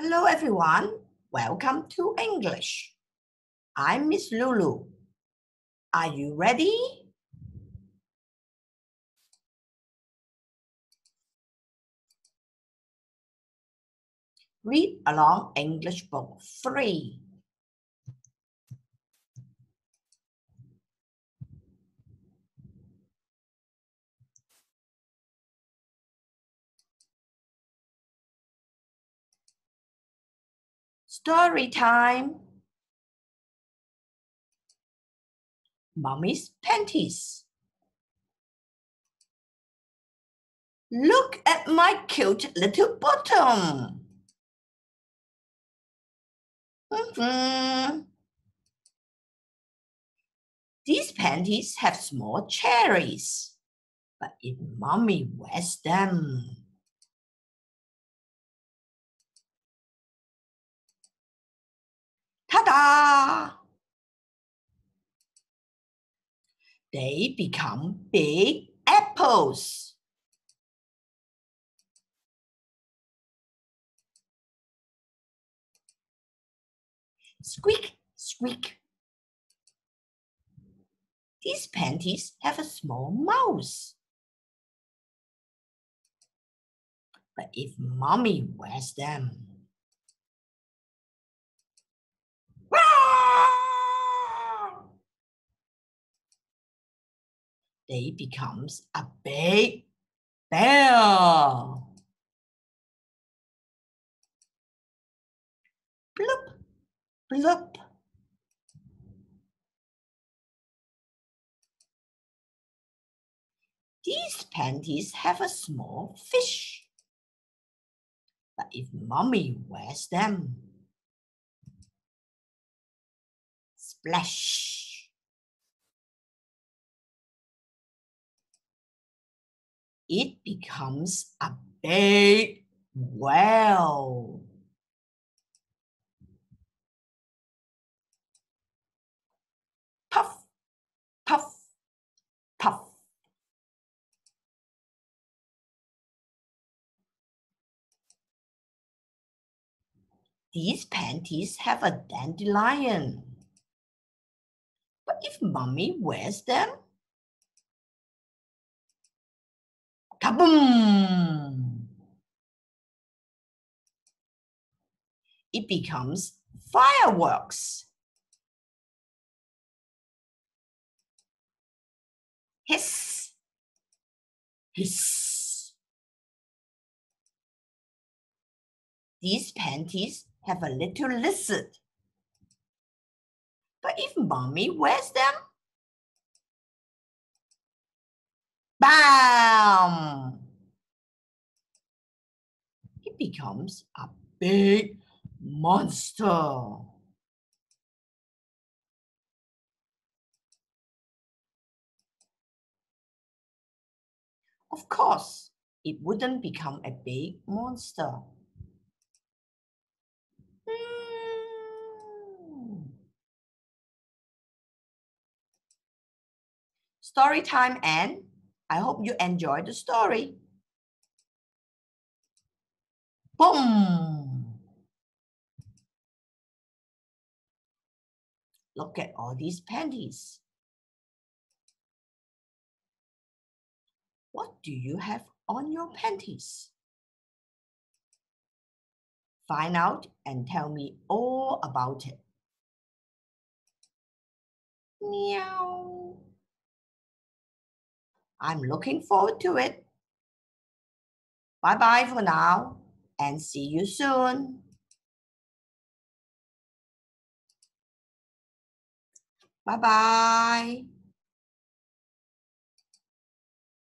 Hello, everyone. Welcome to English. I'm Miss Lulu. Are you ready? Read along English Book 3. Story time. Mommy's panties. Look at my cute little bottom. Mm-hmm. These panties have small cherries, but if mommy wears them, Ta-da! They become big apples. Squeak, squeak. These panties have a small mouse. But if mommy wears them, they becomes a big bell. Bloop, bloop. These panties have a small fish. But if mommy wears them, splash. It becomes a big well. Puff, puff, puff. These panties have a dandelion. But if mommy wears them, Kaboom! It becomes fireworks. Hiss, hiss. These panties have a little lizard. But if mommy wears them, Bam! It becomes a big monster. Of course, it wouldn't become a big monster. Hmm. Story time and I hope you enjoyed the story. Boom! Look at all these panties. What do you have on your panties? Find out and tell me all about it. Meow. I'm looking forward to it. Bye bye for now and see you soon. Bye bye.